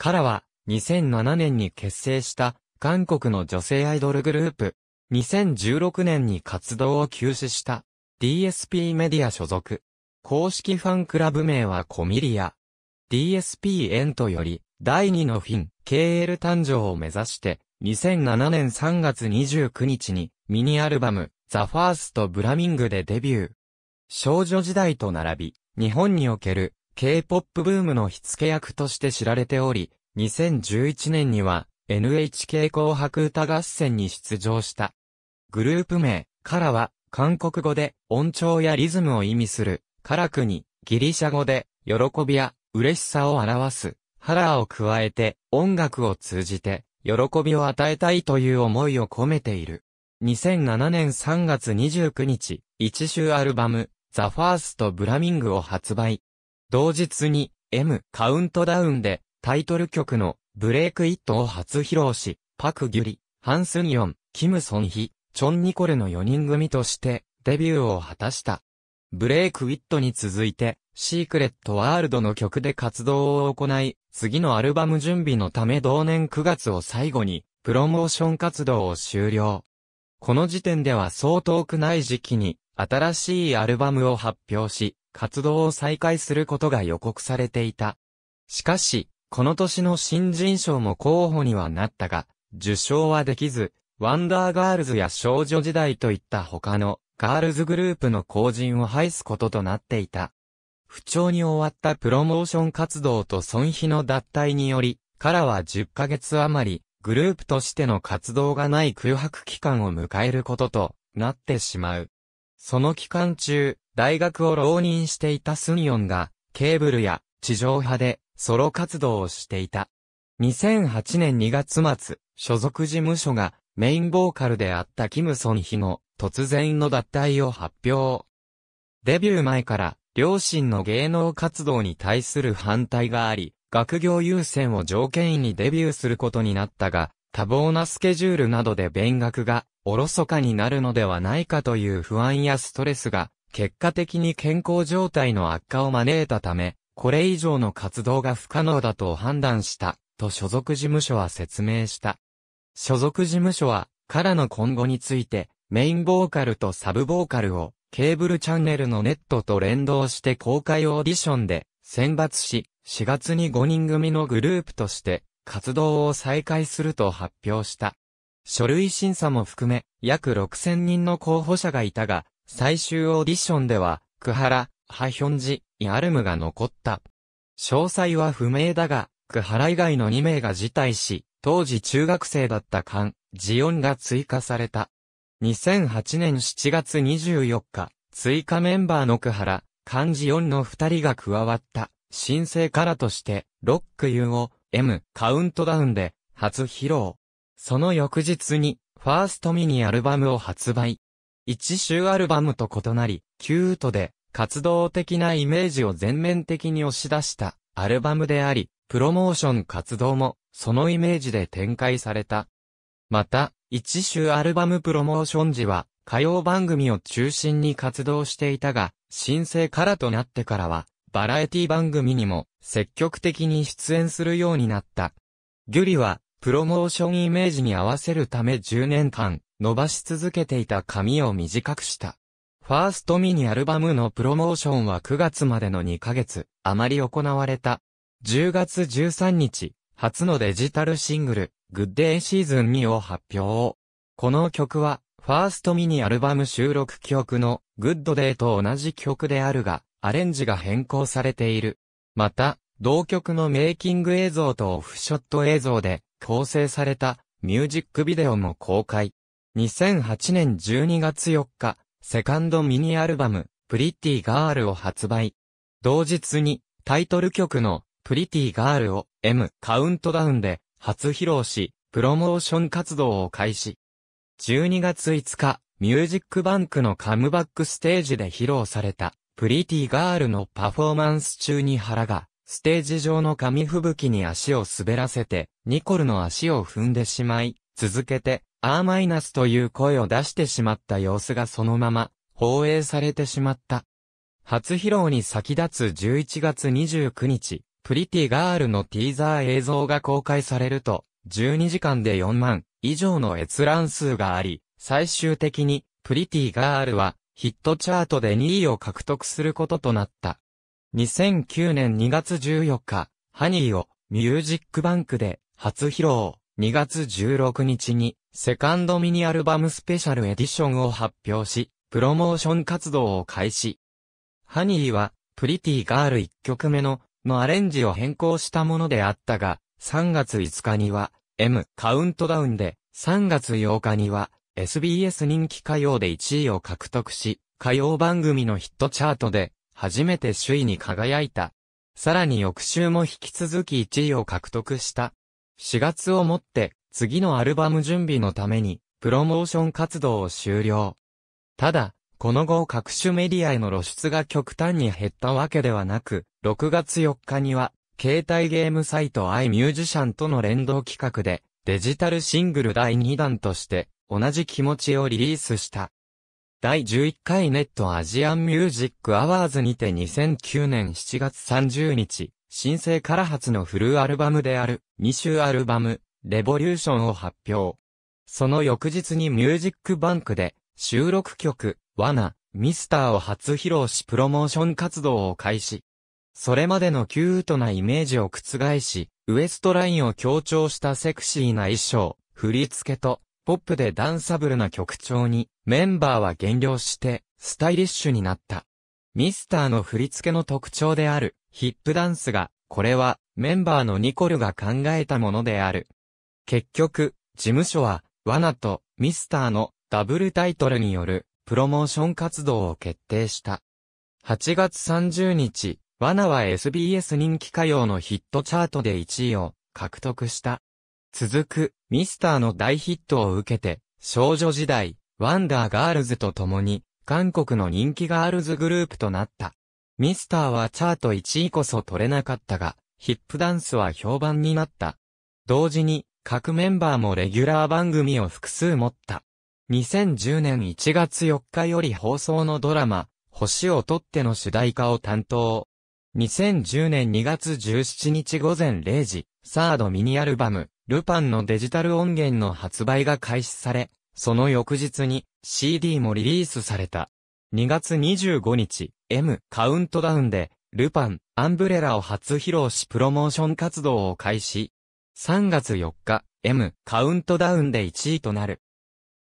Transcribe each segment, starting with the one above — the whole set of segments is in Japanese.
からは、2007年に結成した韓国の女性アイドルグループ。2016年に活動を休止した DSP メディア所属。公式ファンクラブ名はコミリア。DSP エントより第2のフィン、KL 誕生を目指して2007年3月29日にミニアルバムザ・ファースト・ブラミングでデビュー。少女時代と並び、日本における K-POP ブームの火付け役として知られており、2011年には NHK 紅白歌合戦に出場した。グループ名、からは、韓国語で音調やリズムを意味する、カラクに、ギリシャ語で、喜びや嬉しさを表す、ハラーを加えて、音楽を通じて、喜びを与えたいという思いを込めている。2007年3月29日、一周アルバム、ザ・ファースト・ブラミングを発売。同日に、M カウントダウンで、タイトル曲の、ブレイク・イットを初披露し、パク・ギュリ、ハン・スンヨン、キム・ソンヒ、チョン・ニコルの4人組として、デビューを果たした。ブレイク・ウィットに続いて、シークレット・ワールドの曲で活動を行い、次のアルバム準備のため同年9月を最後に、プロモーション活動を終了。この時点ではそう遠くない時期に、新しいアルバムを発表し、活動を再開することが予告されていた。しかし、この年の新人賞も候補にはなったが、受賞はできず、ワンダーガールズや少女時代といった他のガールズグループの後塵を拝すこととなっていた。不調に終わったプロモーション活動とソンヒの脱退により、 KARA は10ヶ月余り、グループとしての活動がない空白期間を迎えることとなってしまう。その期間中、大学を浪人していたスンヨンが、ケーブルや地上波でソロ活動をしていた。2008年2月末、所属事務所がメインボーカルであったキムソンヒの突然の脱退を発表。デビュー前から両親の芸能活動に対する反対があり、学業優先を条件にデビューすることになったが、多忙なスケジュールなどで勉学がおろそかになるのではないかという不安やストレスが、結果的に健康状態の悪化を招いたため、これ以上の活動が不可能だと判断した、と所属事務所は説明した。所属事務所は、からの今後について、メインボーカルとサブボーカルを、ケーブルチャンネルのネットと連動して公開オーディションで選抜し、4月に5人組のグループとして活動を再開すると発表した。書類審査も含め約6000人の候補者がいたが、最終オーディションでは、クハラ、ハヒョンジ、イアルムが残った。詳細は不明だが、クハラ以外の2名が辞退し、当時中学生だったカン、ジオンが追加された。2008年7月24日、追加メンバーのクハラ、カンジオンの2人が加わった。新生からとして、ロック U を M カウントダウンで初披露。その翌日に、ファーストミニアルバムを発売。一周アルバムと異なり、キュートで活動的なイメージを全面的に押し出したアルバムであり、プロモーション活動もそのイメージで展開された。また、一周アルバムプロモーション時は歌謡番組を中心に活動していたが、新生からとなってからはバラエティ番組にも積極的に出演するようになった。ギュリは、プロモーションイメージに合わせるため10年間、伸ばし続けていた髪を短くした。ファーストミニアルバムのプロモーションは9月までの2ヶ月、あまり行われた。10月13日、初のデジタルシングル、 Good Day Season 2を発表。この曲は、ファーストミニアルバム収録曲の Good Day と同じ曲であるが、アレンジが変更されている。また、同曲のメイキング映像とオフショット映像で構成されたミュージックビデオも公開。2008年12月4日、セカンドミニアルバム、 Pretty Girl を発売。同日にタイトル曲のプリティガールを M カウントダウンで初披露し、プロモーション活動を開始。12月5日、ミュージックバンクのカムバックステージで披露された Pretty Girl のパフォーマンス中にハラが、ステージ上の紙吹雪に足を滑らせて、ニコルの足を踏んでしまい、続けて、アーマイナスという声を出してしまった様子がそのまま、放映されてしまった。初披露に先立つ11月29日、 Pretty Girl のティーザー映像が公開されると、12時間で4万以上の閲覧数があり、最終的に Pretty Girl はヒットチャートで2位を獲得することとなった。2009年2月14日、 Honey をミュージックバンクで初披露。2月16日にセカンドミニアルバムスペシャルエディションを発表し、プロモーション活動を開始。ハニーはプリティガール1曲目ののアレンジを変更したものであったが、3月5日には M カウントダウンで、3月8日には SBS 人気歌謡で1位を獲得し、歌謡番組のヒットチャートで初めて首位に輝いた。さらに翌週も引き続き1位を獲得した。4月をもって次のアルバム準備のためにプロモーション活動を終了。ただ、この後各種メディアへの露出が極端に減ったわけではなく、6月4日には、携帯ゲームサイト iMusician との連動企画で、デジタルシングル第2弾として、同じ気持ちをリリースした。第11回ネットアジアンミュージックアワーズにて2009年7月30日、新生から初のフルアルバムである、2週アルバム、レボリューションを発表。その翌日にミュージックバンクで、収録曲、罠、ミスターを初披露しプロモーション活動を開始。それまでのキュートなイメージを覆し、ウエストラインを強調したセクシーな衣装、振り付けと、ポップでダンサブルな曲調に、メンバーは減量して、スタイリッシュになった。ミスターの振り付けの特徴である、ヒップダンスが、これは、メンバーのニコルが考えたものである。結局、事務所は、罠と、ミスターの、ダブルタイトルによるプロモーション活動を決定した。8月30日、罠は SBS 人気歌謡のヒットチャートで1位を獲得した。続く、ミスターの大ヒットを受けて、少女時代、ワンダーガールズと共に、韓国の人気ガールズグループとなった。ミスターはチャート1位こそ取れなかったが、ヒップダンスは評判になった。同時に、各メンバーもレギュラー番組を複数持った。2010年1月4日より放送のドラマ、星をとっての主題歌を担当。2010年2月17日午前0時、サードミニアルバム、ルパンのデジタル音源の発売が開始され、その翌日に CD もリリースされた。2月25日、M カウントダウンで、ルパン、アンブレラを初披露しプロモーション活動を開始。3月4日、M カウントダウンで1位となる。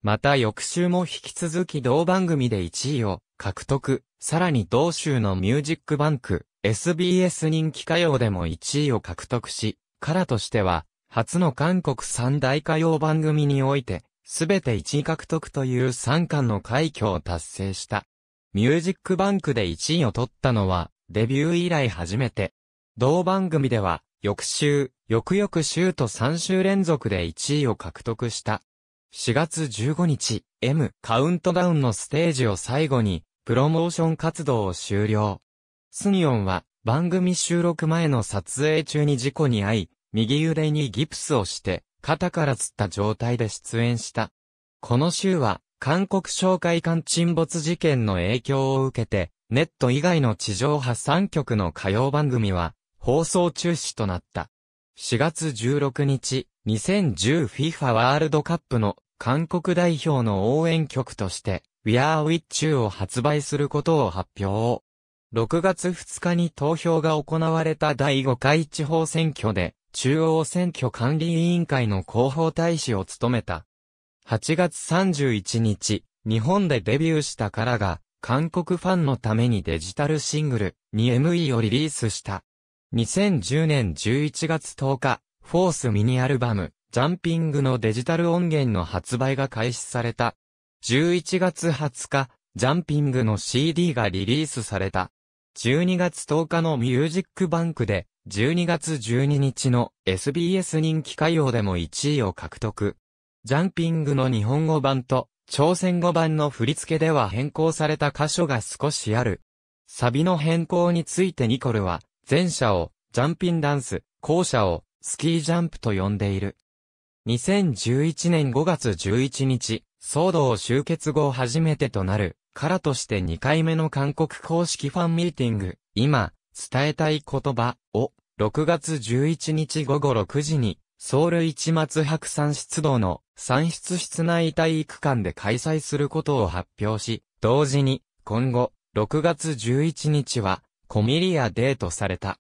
また翌週も引き続き同番組で1位を獲得、さらに同週のミュージックバンク、SBS 人気歌謡でも1位を獲得し、カラとしては、初の韓国三大歌謡番組において、すべて1位獲得という三冠の快挙を達成した。ミュージックバンクで1位を取ったのは、デビュー以来初めて。同番組では、翌週、翌々週と3週連続で1位を獲得した。4月15日、M カウントダウンのステージを最後に、プロモーション活動を終了。スニオンは、番組収録前の撮影中に事故に遭い、右腕にギプスをして、肩からつった状態で出演した。この週は、韓国紹介艦沈没事件の影響を受けて、ネット以外の地上波3局の歌謡番組は、放送中止となった。4月16日、2010FIFA ワールドカップの韓国代表の応援曲として、We Are With You を発売することを発表。6月2日に投票が行われた第5回地方選挙で、中央選挙管理委員会の広報大使を務めた。8月31日、日本でデビューしたからが、韓国ファンのためにデジタルシングル、2ME をリリースした。2010年11月10日、フォースミニアルバム、ジャンピングのデジタル音源の発売が開始された。11月20日、ジャンピングの CD がリリースされた。12月10日のミュージックバンクで、12月12日の SBS 人気歌謡でも1位を獲得。ジャンピングの日本語版と朝鮮語版の振り付けでは変更された箇所が少しある。サビの変更についてニコルは、前者をジャンピンダンス、後者をスキージャンプと呼んでいる。2011年5月11日、騒動終結後初めてとなる、からとして2回目の韓国公式ファンミーティング、今、伝えたい言葉を6月11日午後6時に、ソウル市松白山出動の産出室内体育館で開催することを発表し、同時に、今後、6月11日は、コミリアデートされた。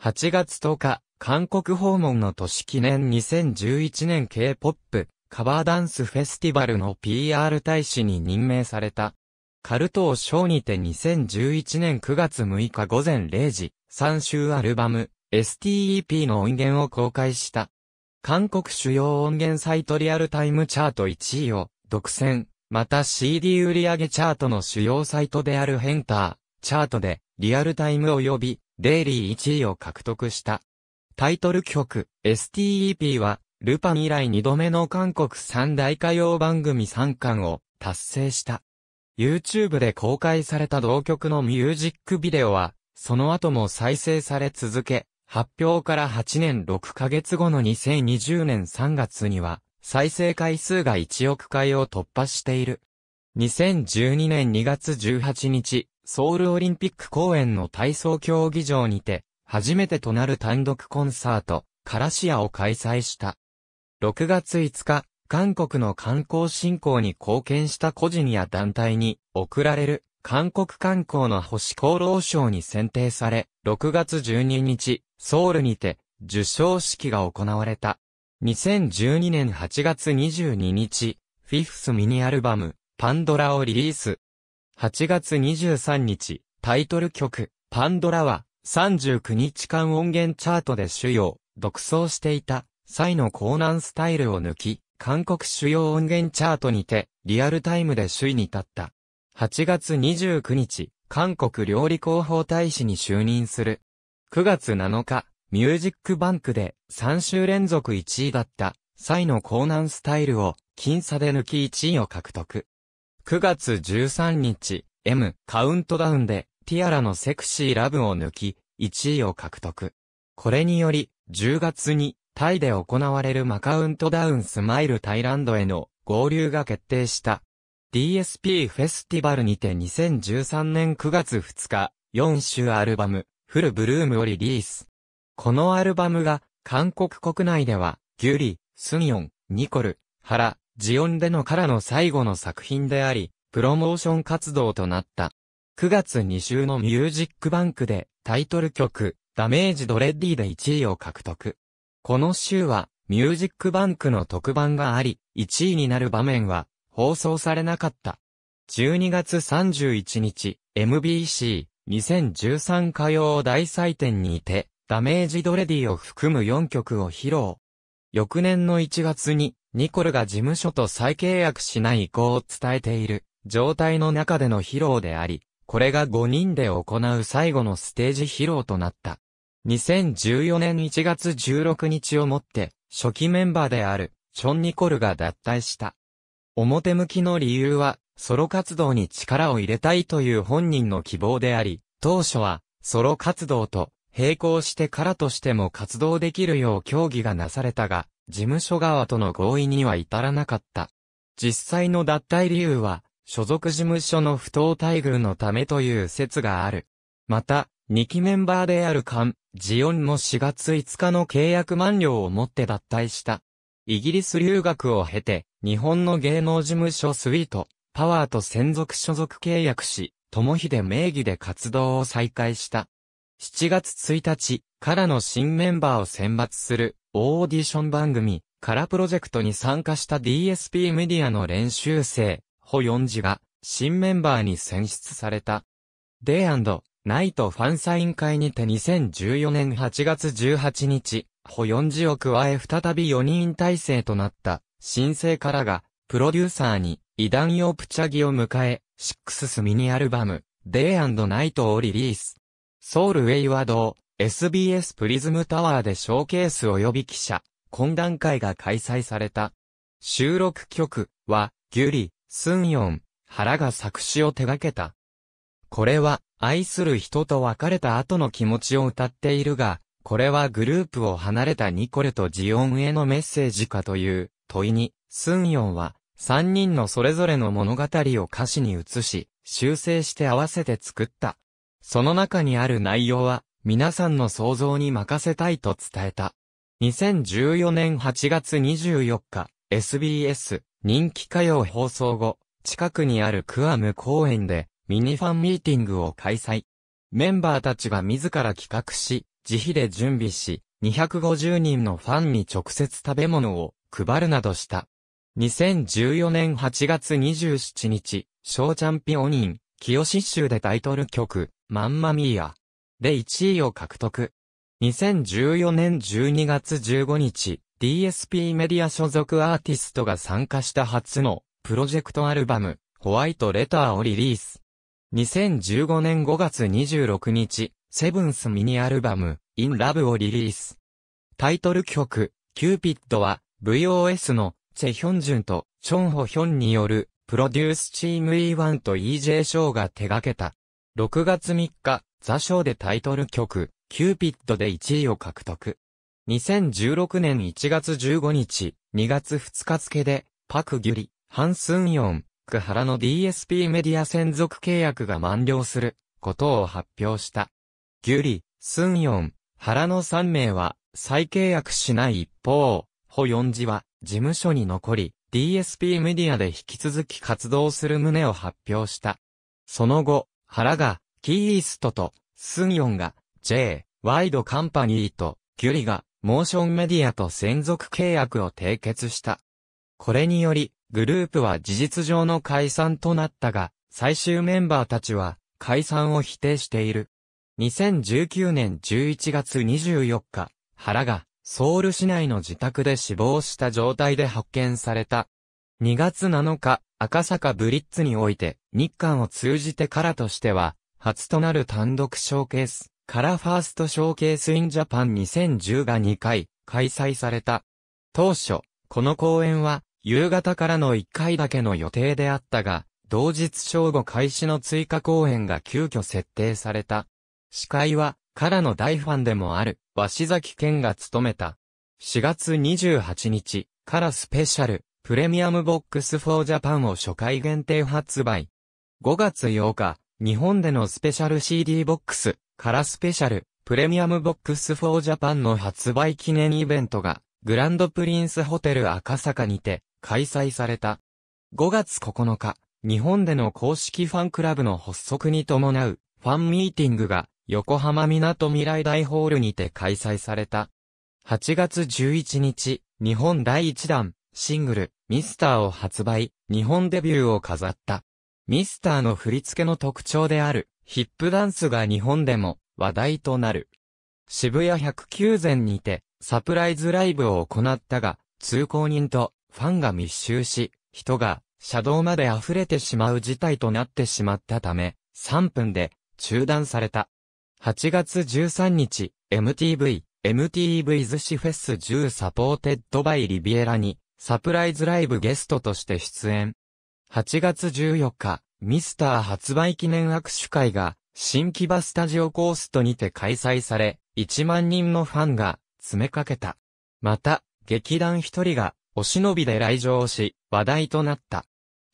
8月10日、韓国訪問の年記念2011年 K-POP カバーダンスフェスティバルの PR 大使に任命された。カルトーショーにて2011年9月6日午前0時、3週アルバム、STEP の音源を公開した。韓国主要音源サイトリアルタイムチャート1位を独占、また CD 売上チャートの主要サイトであるヘンター、チャートでリアルタイム及びデイリー1位を獲得した。タイトル曲、STEP は、ルパン以来2度目の韓国三大歌謡番組3冠を達成した。YouTube で公開された同曲のミュージックビデオは、その後も再生され続け、発表から8年6ヶ月後の2020年3月には、再生回数が1億回を突破している。2012年2月18日、ソウルオリンピック公演の体操競技場にて、初めてとなる単独コンサート、カラシアを開催した。6月5日、韓国の観光振興に貢献した個人や団体に贈られる韓国観光の星功労賞に選定され、6月12日、ソウルにて受賞式が行われた。2012年8月22日、フィフスミニアルバム、パンドラをリリース。8月23日、タイトル曲、パンドラは、39日間音源チャートで主要、独走していた、際の高難スタイルを抜き、韓国主要音源チャートにて、リアルタイムで首位に立った。8月29日、韓国料理広報大使に就任する。9月7日、ミュージックバンクで3週連続1位だった、際の高難スタイルを、僅差で抜き1位を獲得。9月13日、M カウントダウンでティアラのセクシーラブを抜き、1位を獲得。これにより、10月に、タイで行われるマカウントダウンスマイルタイランドへの合流が決定した。DSP フェスティバルにて2013年9月2日、4週アルバム、フルブルームをリリース。このアルバムが、韓国国内では、ギュリ、スンヨン、ニコル、ハラ、ジオンでのからの最後の作品であり、プロモーション活動となった。9月2週のミュージックバンクでタイトル曲ダメージドレッディで1位を獲得。この週はミュージックバンクの特番があり、1位になる場面は放送されなかった。12月31日、MBC2013 歌謡大祭典にて、ダメージドレディを含む4曲を披露。翌年の1月に、ニコルが事務所と再契約しない意向を伝えている状態の中での披露であり、これが5人で行う最後のステージ披露となった。2014年1月16日をもって、初期メンバーである、チョン・ニコルが脱退した。表向きの理由は、ソロ活動に力を入れたいという本人の希望であり、当初は、ソロ活動と並行してからとしても活動できるよう協議がなされたが、事務所側との合意には至らなかった。実際の脱退理由は、所属事務所の不当待遇のためという説がある。また、2期メンバーであるカン、ジオンも4月5日の契約満了をもって脱退した。イギリス留学を経て、日本の芸能事務所スイート、パワーと専属所属契約し、友秀名義で活動を再開した。7月1日からの新メンバーを選抜するオーディション番組、カラプロジェクトに参加した DSP メディアの練習生、ホヨンジが、新メンバーに選出された。デイナイトファンサイン会にて2014年8月18日、ホヨンジを加え再び4人体制となった新生からが、プロデューサーに、イダンヨプチャギを迎え、シックススミニアルバム、デイナイトをリリース。ソウルウェイワド SBS プリズムタワーでショーケース及び記者、懇談会が開催された。収録曲は、ギュリ、スンヨン、原が作詞を手掛けた。これは、愛する人と別れた後の気持ちを歌っているが、これはグループを離れたニコルとジオンへのメッセージかという問いに、スンヨンは、三人のそれぞれの物語を歌詞に移し、修正して合わせて作った。その中にある内容は、皆さんの想像に任せたいと伝えた。2014年8月24日、SBS 人気歌謡放送後、近くにあるクアム公園でミニファンミーティングを開催。メンバーたちが自ら企画し、自費で準備し、250人のファンに直接食べ物を配るなどした。2014年8月27日、小チャンピオニン、清志州でタイトル曲、マンマミーヤ。で1位を獲得。2014年12月15日、DSP メディア所属アーティストが参加した初のプロジェクトアルバム、 White Letter をリリース。2015年5月26日、セブンスミニアルバム、 In Love をリリース。タイトル曲、キューピッドは、VOS のチェヒョンジュンとチョンホヒョンによるプロデュースチーム E1 と EJ ショーが手掛けた。6月3日、 The Show でタイトル曲、キューピッドで1位を獲得。2016年1月15日、2月2日付で、パク・ギュリ、ハン・スンヨン、クハラの DSP メディア専属契約が満了することを発表した。ギュリ、スンヨン、ハラの3名は再契約しない一方、ホヨンジは事務所に残り、DSP メディアで引き続き活動する旨を発表した。その後、原が、キーイーストと、スンヨンが、J、ワイドカンパニーと、ギュリが、モーションメディアと専属契約を締結した。これにより、グループは事実上の解散となったが、最終メンバーたちは、解散を否定している。2019年11月24日、原が、ソウル市内の自宅で死亡した状態で発見された。2月7日、赤坂ブリッツにおいて、日韓を通じてカラとしては、初となる単独ショーケース、カラファーストショーケースインジャパン2010が2回、開催された。当初、この公演は、夕方からの1回だけの予定であったが、同日正午開始の追加公演が急遽設定された。司会は、カラの大ファンでもある、鷲崎健が務めた。4月28日、カラスペシャル、プレミアムボックスフォージャパンを初回限定発売。5月8日、日本でのスペシャル CD ボックス、カラスペシャル、プレミアムボックスフォージャパンの発売記念イベントが、グランドプリンスホテル赤坂にて、開催された。5月9日、日本での公式ファンクラブの発足に伴う、ファンミーティングが、横浜港未来大ホールにて開催された。8月11日、日本第1弾、シングル、ミスターを発売、日本デビューを飾った。ミスターの振り付けの特徴である、ヒップダンスが日本でも話題となる。渋谷109前にて、サプライズライブを行ったが、通行人とファンが密集し、人が車道まで溢れてしまう事態となってしまったため、3分で中断された。8月13日、MTV、MTV 寿司フェス10サポーテッドバイリビエラに、サプライズライブゲストとして出演。8月14日、ミスター発売記念握手会が、新木場スタジオコーストにて開催され、1万人のファンが詰めかけた。また、劇団ひとりが、お忍びで来場し、話題となった。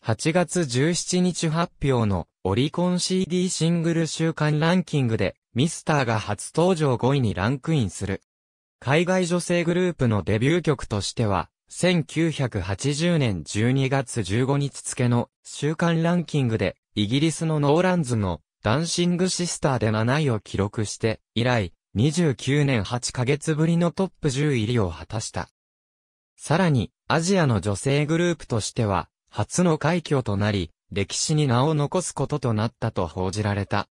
8月17日発表のオリコン CD シングル週間ランキングでミスターが初登場5位にランクインする。海外女性グループのデビュー曲としては、1980年12月15日付の週間ランキングで、イギリスのノーランズのダンシングシスターで7位を記録して、以来、29年8ヶ月ぶりのトップ10入りを果たした。さらに、アジアの女性グループとしては、初の快挙となり、歴史に名を残すこととなったと報じられた。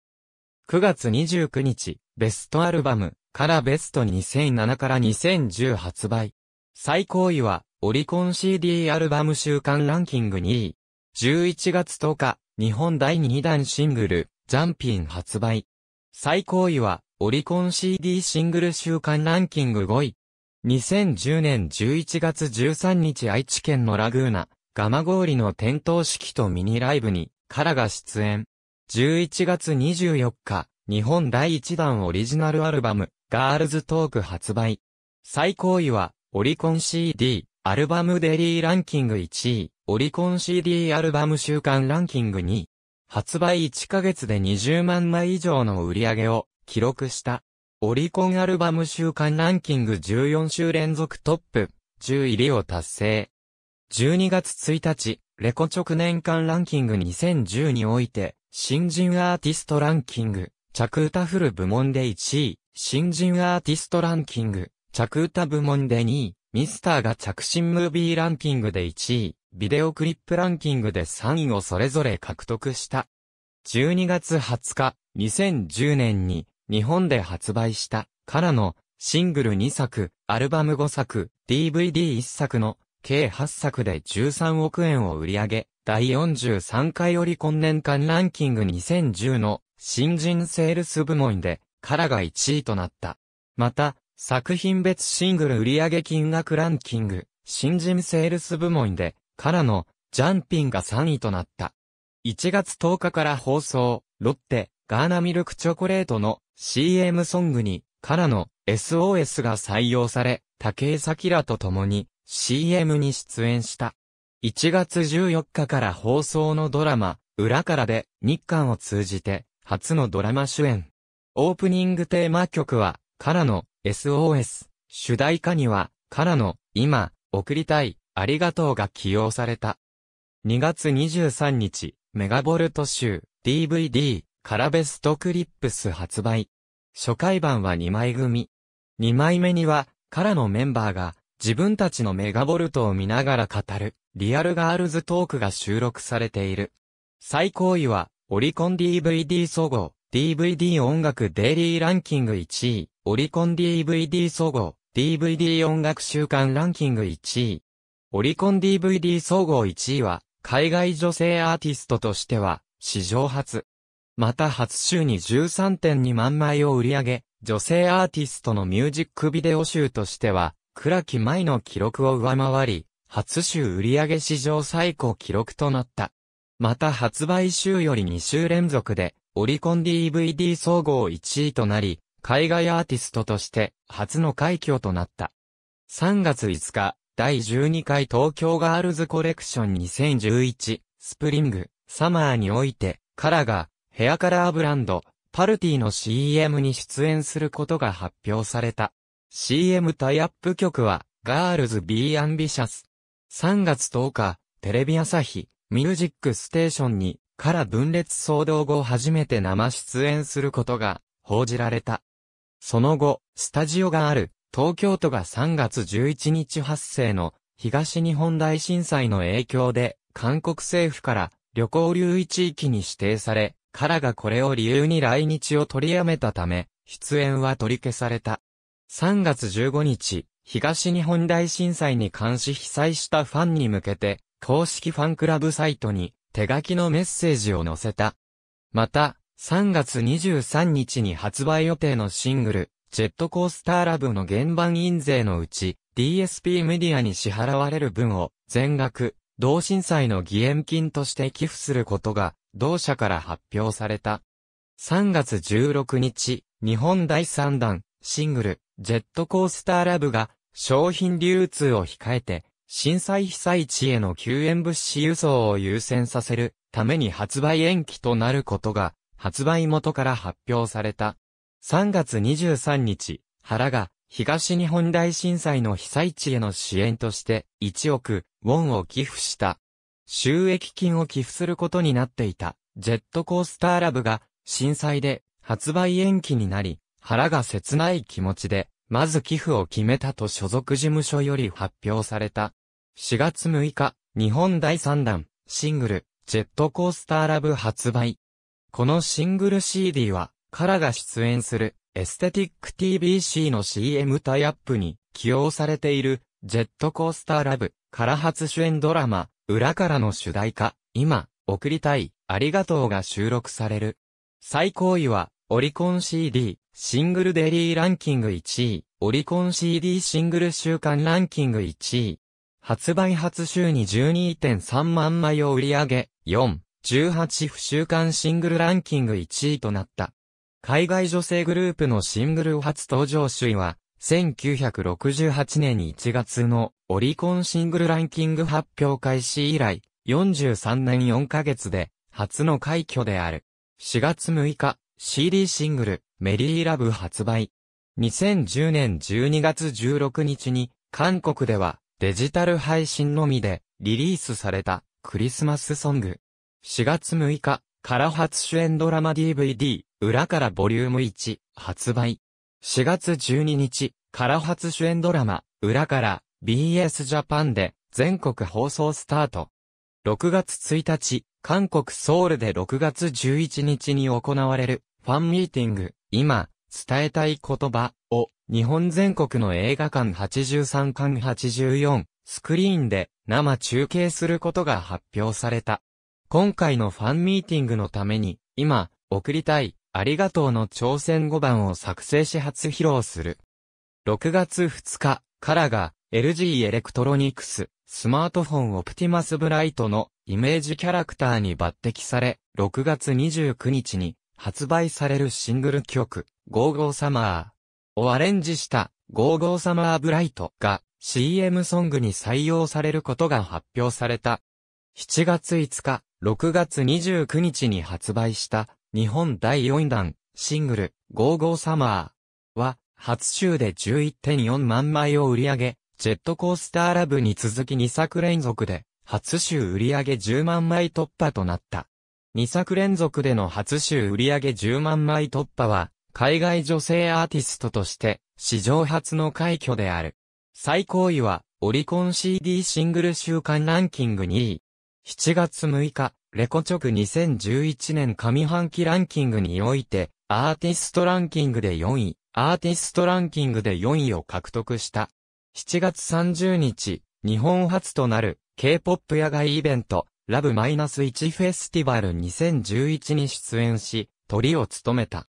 9月29日、ベストアルバム、からベスト2007から2010発売。最高位は、オリコン CD アルバム週間ランキング2位。11月10日、日本第2弾シングル、ジャンピン発売。最高位は、オリコン CD シングル週間ランキング5位。2010年11月13日愛知県のラグーナ、ガマ氷の点灯式とミニライブに、カラが出演。11月24日、日本第1弾オリジナルアルバム、ガールズトーク発売。最高位は、オリコン CD、アルバムデリーランキング1位、オリコン CD アルバム週間ランキング2位。発売1ヶ月で20万枚以上の売り上げを記録した。オリコンアルバム週間ランキング14週連続トップ10入りを達成。12月1日、レコ直年間ランキング2010において、新人アーティストランキング、着歌フル部門で1位、新人アーティストランキング、着歌部門で2位、ミスターが着信ムービーランキングで1位、ビデオクリップランキングで3位をそれぞれ獲得した。12月20日、2010年に日本で発売したからのシングル2作、アルバム5作、DVD1 作の計8作で13億円を売り上げ、第43回オリコン年間ランキング2010の新人セールス部門でカラが1位となった。また、作品別シングル売上金額ランキング、新人セールス部門で、カラのジャンピンが3位となった。1月10日から放送、ロッテ、ガーナミルクチョコレートの CM ソングに、からの SOS が採用され、竹井咲と共に CM に出演した。1月14日から放送のドラマ、裏からで日韓を通じて初のドラマ主演。オープニングテーマ曲は、からの SOS。主題歌には、からの今、送りたい、ありがとうが起用された。2月23日、メガボルト集、DVD、カラベストクリップス発売。初回版は2枚組。2枚目には、カラのメンバーが、自分たちのメガボルトを見ながら語る、リアルガールズトークが収録されている。最高位は、オリコン DVD 総合、DVD 音楽デイリーランキング1位、オリコン DVD 総合、DVD 音楽週間ランキング1位。オリコン DVD 総合1位は、海外女性アーティストとしては、史上初。また初週に13.2万枚を売り上げ、女性アーティストのミュージックビデオ集としては、倉木舞の記録を上回り、初週売上史上最高記録となった。また発売週より2週連続で、オリコン DVD 総合1位となり、海外アーティストとして初の快挙となった。3月5日、第12回東京ガールズコレクション2011スプリングサマーにおいてカラがヘアカラーブランドパルティの CM に出演することが発表された。CM タイアップ曲はガールズ Be Ambitious。3月10日、テレビ朝日ミュージックステーションにカラ分裂騒動後初めて生出演することが報じられた。その後、スタジオがある東京都が3月11日発生の東日本大震災の影響で韓国政府から旅行留意地域に指定され、からがこれを理由に来日を取りやめたため、出演は取り消された。3月15日、東日本大震災に関し被災したファンに向けて、公式ファンクラブサイトに手書きのメッセージを載せた。また、3月23日に発売予定のシングル、ジェットコースターラブの原版印税のうち、DSP メディアに支払われる分を全額、同震災の義援金として寄付することが、同社から発表された。3月16日、日本第3弾、シングル、ジェットコースターラブが、商品流通を控えて、震災被災地への救援物資輸送を優先させるために発売延期となることが、発売元から発表された。3月23日、原が東日本大震災の被災地への支援として1億ウォンを寄付した。収益金を寄付することになっていたジェットコースターラブが震災で発売延期になり、原が切ない気持ちで、まず寄付を決めたと所属事務所より発表された。4月6日、日本第3弾、シングル、ジェットコースターラブ発売。このシングル CD は、カラが出演するエステティック TBC の CM タイアップに起用されているジェットコースターラブから初主演ドラマ裏からの主題歌今送りたいありがとうが収録される。最高位はオリコン CD シングルデリーランキング1位オリコン CD シングル週間ランキング1位発売初週に12.3万枚を売り上げ4 18不週間シングルランキング1位となった。海外女性グループのシングル初登場首位は、1968年1月のオリコンシングルランキング発表開始以来、43年4ヶ月で初の快挙である。4月6日、CD シングル、メリーラブ発売。2010年12月16日に、韓国ではデジタル配信のみでリリースされたクリスマスソング。4月6日から初主演ドラマ DVD、裏からボリューム1、発売。4月12日から初主演ドラマ、裏から BS ジャパンで全国放送スタート。6月1日、韓国ソウルで6月11日に行われるファンミーティング、今、伝えたい言葉を日本全国の映画館83館84スクリーンで生中継することが発表された。今回のファンミーティングのために今送りたいありがとうの朝鮮語版を作成し初披露する。6月2日からが LG エレクトロニクススマートフォンオプティマスブライトのイメージキャラクターに抜擢され、6月29日に発売されるシングル曲、 GO GO サマーをアレンジしたゴーゴーサマーブライトが CM ソングに採用されることが発表された。7月5日、6月29日に発売した日本第4弾シングルゴーゴーサマーは初週で11.4万枚を売り上げ、ジェットコースターラブに続き2作連続で、初週売り上げ10万枚突破となった。2作連続での初週売り上げ10万枚突破は、海外女性アーティストとして、史上初の快挙である。最高位は、オリコン CD シングル週間ランキング2位。7月6日、レコチョク2011年上半期ランキングにおいて、アーティストランキングで4位、アーティストランキングで4位を獲得した。7月30日、日本初となる K-POP 野外イベント、ラブ -1 フェスティバル2011に出演し、鳥を務めた。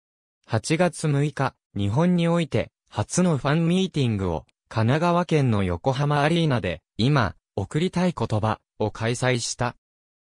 8月6日、日本において、初のファンミーティングを、神奈川県の横浜アリーナで、今、送りたい言葉を開催した。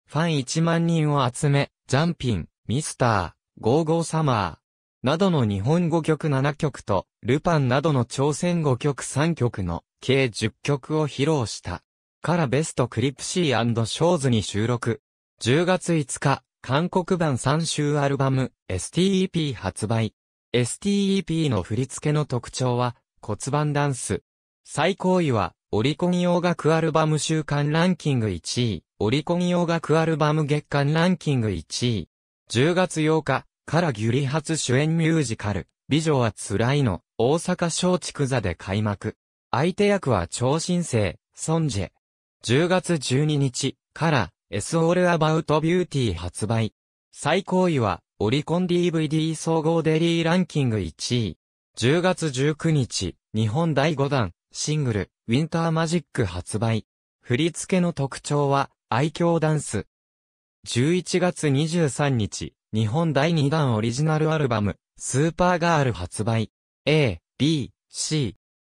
ファン1万人を集め、ジャンピン、ミスター、ゴーゴーサマー、などの日本語曲7曲と、ルパンなどの朝鮮語曲3曲の計10曲を披露した。からベストクリプシーショーズに収録。10月5日、韓国版3週アルバム STEP 発売。STEP の振り付けの特徴は骨盤ダンス。最高位はオリコン洋楽アルバム週間ランキング1位、オリコン洋楽アルバム月間ランキング1位。10月8日、からギュリ初主演ミュージカル、美女は辛いの、大阪松竹座で開幕。相手役は超新星、ソンジェ。10月12日、から、S All About Beauty 発売。最高位は、オリコン DVD 総合デリーランキング1位。10月19日、日本第5弾、シングル、ウィンターマジック発売。振り付けの特徴は、愛嬌ダンス。11月23日、日本第2弾オリジナルアルバム、スーパーガール発売。A、B、C。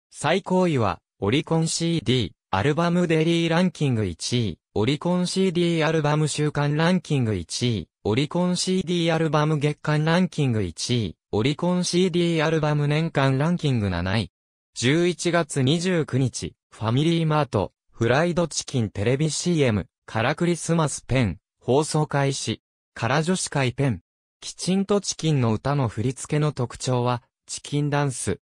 最高位は、オリコン CD、アルバムデリーランキング1位、オリコン CD アルバム週間ランキング1位、オリコン CD アルバム月間ランキング1位、オリコン CD アルバム年間ランキング7位。11月29日、ファミリーマート、フライドチキンテレビ CM、からクリスマスペン、放送開始。から女子会ペン。きちんとチキンの歌の振り付けの特徴は、チキンダンス。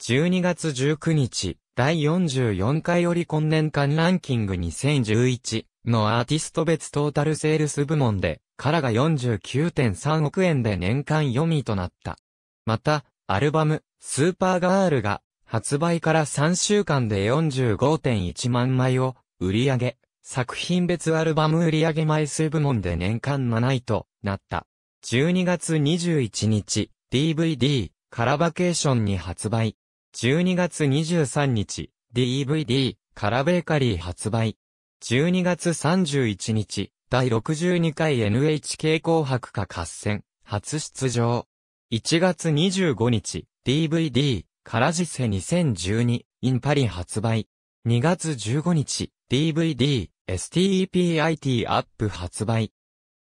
12月19日、第44回オリコン年間ランキング2011のアーティスト別トータルセールス部門で、カラが49.3億円で年間4位となった。また、アルバム、スーパーガールが、発売から3週間で45.1万枚を売り上げ、作品別アルバム売り上げ枚数部門で年間7位となった。12月21日、DVD、カラバケーションに発売。12月23日、DVD、カラベーカリー発売。12月31日、第62回 NHK 紅白歌合戦、初出場。1月25日、DVD、カラジセ2012、インパリ発売。2月15日、DVD、STEPIT アップ発売。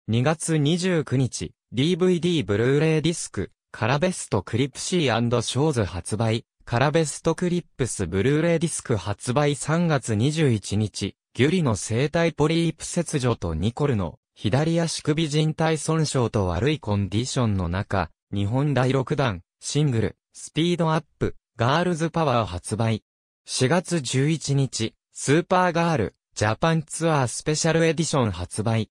2月29日、DVD ブルーレイディスク、 KARA BEST CLIPS & SHOWS 発売、 KARA BEST CLIPS ブルーレイディスク発売3月21日、ギュリの声帯ポリープ切除とニコルの左足首靭帯損傷と悪いコンディションの中、日本第6弾、シングル、 SPEED UP、GIRL'S POWER 発売。4月11日、スーパーガール、 JAPAN TOUR Special Edition 発売。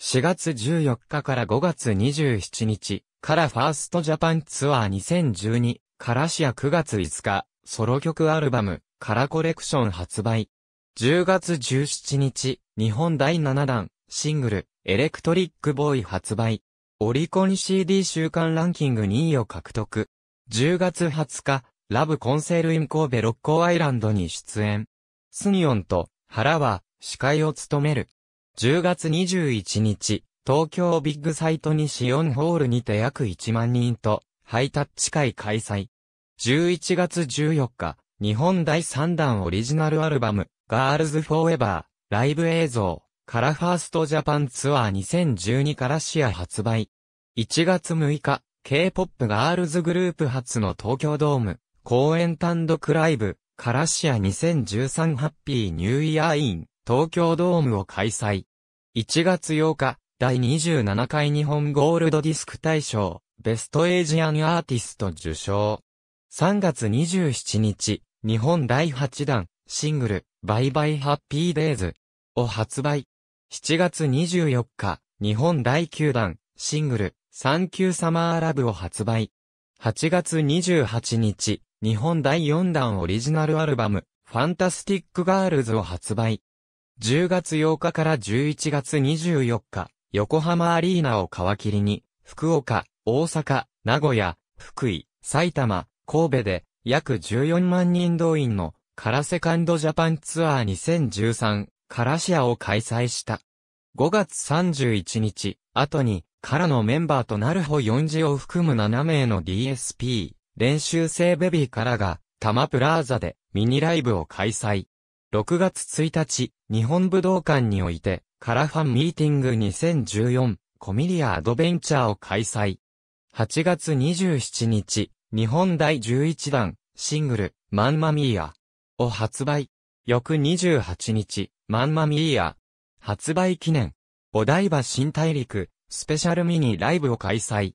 4月14日から5月27日、からファーストジャパンツアー2012、からシア9月5日、ソロ曲アルバム、カラコレクション発売。10月17日、日本第7弾、シングル、エレクトリックボーイ発売。オリコン CD 週間ランキング2位を獲得。10月20日、ラブコンセールイン神戸六甲アイランドに出演。スンヨンとハラは司会を務める。10月21日、東京ビッグサイトにシオンホールにて約1万人とハイタッチ会開催。11月14日、日本第3弾オリジナルアルバム、 Girls Forever、ライブ映像、 KARA first JAPAN TOUR 2012 KARASIA 発売。1月6日、K-POP ガールズグループ初の東京ドーム、公演単独ライブ、 KARASIA 2013 HAPPY NEW YEAR in、東京ドームを開催。1月8日、第27回日本ゴールドディスク大賞、ベストエイジアンアーティスト受賞。3月27日、日本第8弾、シングル、バイバイハッピーデイズを発売。7月24日、日本第9弾、シングル、サンキューサマーラブを発売。8月28日、日本第4弾オリジナルアルバム、ファンタスティックガールズを発売。10月8日から11月24日、横浜アリーナを皮切りに、福岡、大阪、名古屋、福井、埼玉、神戸で、約14万人動員の、カラセカンドジャパンツアー2013カラシアを開催した。5月31日、後に、カラのメンバーとなるホ4時を含む7名の DSP、練習生ベビーカラが、タマプラーザでミニライブを開催。6月1日、日本武道館において、カラファンミーティング2014、コミリアアドベンチャーを開催。8月27日、日本第11弾、シングル、マンマミーヤを発売。翌28日、マンマミーヤ。発売記念。お台場新大陸、スペシャルミニライブを開催。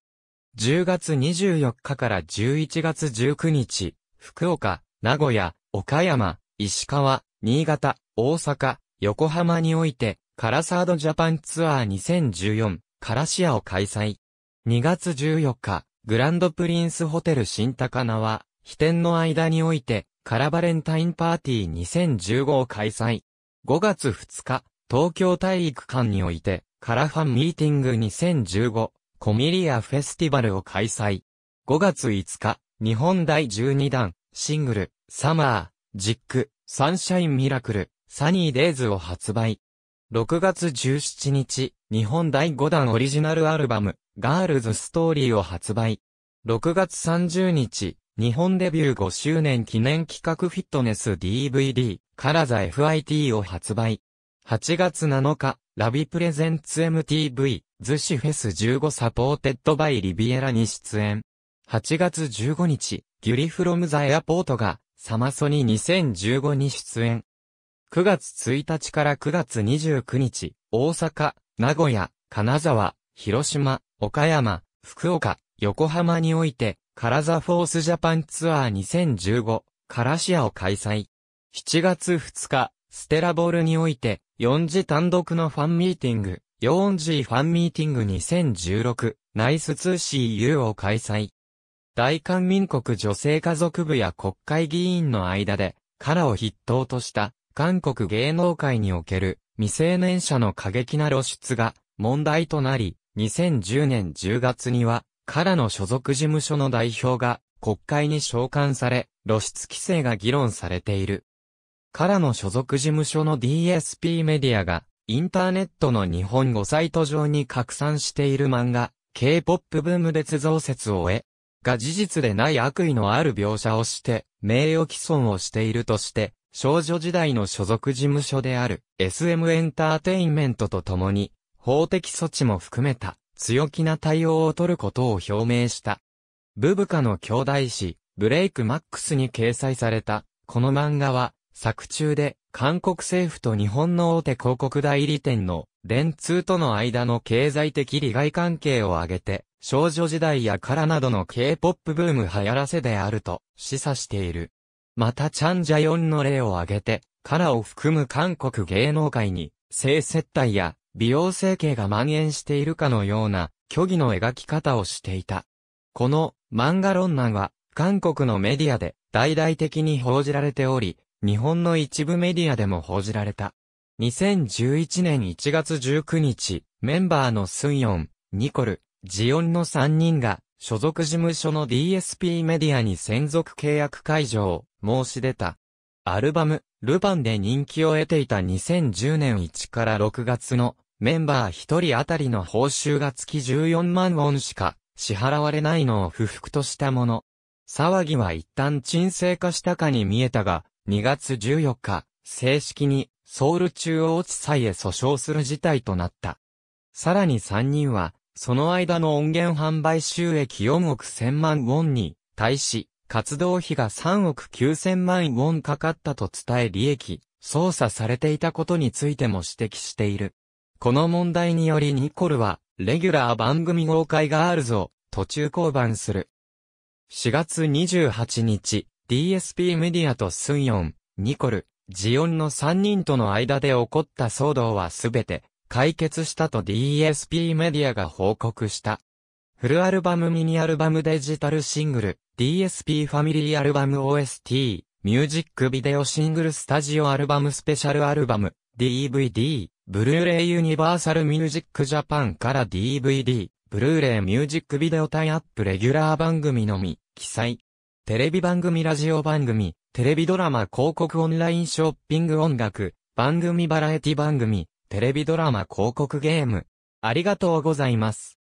10月24日から11月19日、福岡、名古屋、岡山、石川、新潟、大阪、横浜において、カラサードジャパンツアー2014、カラシアを開催。2月14日、グランドプリンスホテル新高輪は、飛天の間において、カラバレンタインパーティー2015を開催。5月2日、東京体育館において、カラファンミーティング2015、コミリアフェスティバルを開催。5月5日、日本第12弾、シングル、サマー、ジック、サンシャインミラクル、サニーデイズを発売。6月17日、日本第5弾オリジナルアルバム、 Girl's Story を発売。6月30日、日本デビュー5周年記念企画フィットネス DVD、 KARA the FIT を発売。8月7日、ラビプレゼンツ MTV、ズシフェス15サポーテッドバイリビエラに出演。8月15日、ギュリ from the Airport が、サマソニ2015に出演。9月1日から9月29日、大阪、名古屋、金沢、広島、岡山、福岡、横浜において、カラザフォースジャパンツアー2015、カラシアを開催。7月2日、ステラボールにおいて、4次単独のファンミーティング、4次ファンミーティング2016、ナイス 2CU を開催。大韓民国女性家族部や国会議員の間で、カラを筆頭とした韓国芸能界における未成年者の過激な露出が問題となり、2010年10月には、カラの所属事務所の代表が国会に召喚され、露出規制が議論されている。カラの所属事務所の DSP メディアが、インターネットの日本語サイト上に拡散している漫画、K-POP ブーム捏造説を終え、が事実でない悪意のある描写をして、名誉毀損をしているとして、少女時代の所属事務所である SM エンターテインメントと共に、法的措置も含めた強気な対応を取ることを表明した。ブブカの兄弟誌、ブレイクマックスに掲載された、この漫画は、作中で、韓国政府と日本の大手広告代理店の電通との間の経済的利害関係を挙げて、少女時代やカラなどの K-POP ブーム流行らせであると示唆している。またチャンジャヨンの例を挙げて、カラを含む韓国芸能界に性接待や美容整形が蔓延しているかのような虚偽の描き方をしていた。この漫画論難は韓国のメディアで大々的に報じられており、日本の一部メディアでも報じられた。2011年1月19日、メンバーのスンヨン、ニコル、ジオンの3人が、所属事務所の DSP メディアに専属契約解除を申し出た。アルバム、ルパンで人気を得ていた2010年1から6月のメンバー1人当たりの報酬が月14万ウォンしか支払われないのを不服としたもの。騒ぎは一旦沈静化したかに見えたが、2月14日、正式にソウル中央地裁へ訴訟する事態となった。さらに3人は、その間の音源販売収益4億1000万ウォンに対し、活動費が3億9000万ウォンかかったと伝え利益、操作されていたことについても指摘している。この問題によりニコルは、レギュラー番組豪快ガールズを途中降板する。4月28日、DSP メディアとスンヨン、ニコル、ジオンの3人との間で起こった騒動はすべて解決したと DSP メディアが報告した。フルアルバムミニアルバムデジタルシングル DSP ファミリーアルバム OST ミュージックビデオシングルスタジオアルバムスペシャルアルバム DVD ブルーレイユニバーサルミュージックジャパンから DVD ブルーレイミュージックビデオタイアップレギュラー番組のみ記載テレビ番組ラジオ番組テレビドラマ広告オンラインショッピング音楽、番組バラエティ番組、テレビドラマ広告ゲーム。ありがとうございます。